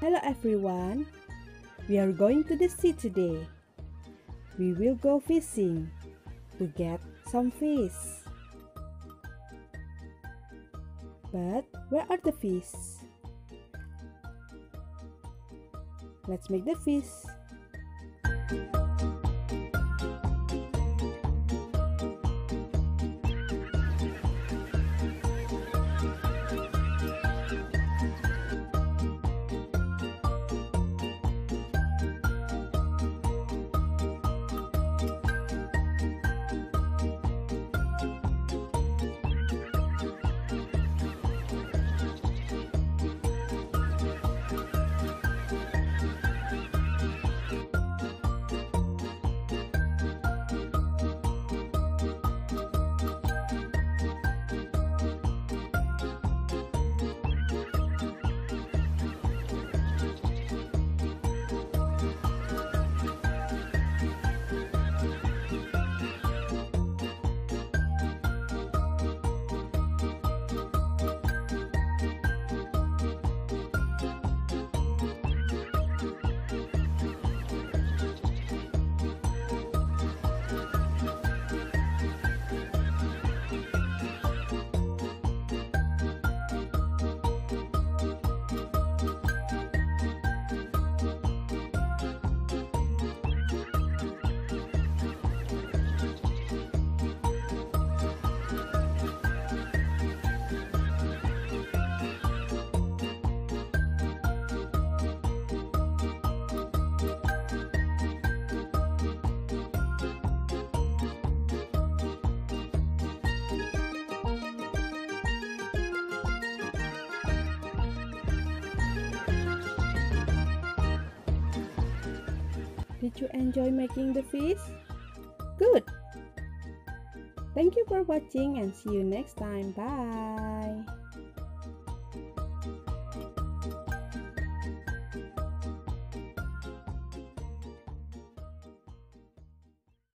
Hello everyone. We are going to the sea today. We will go fishing to get some fish. But where are the fish? Let's make the fish. Did you enjoy making the fish? Good! Thank you for watching and see you next time. Bye!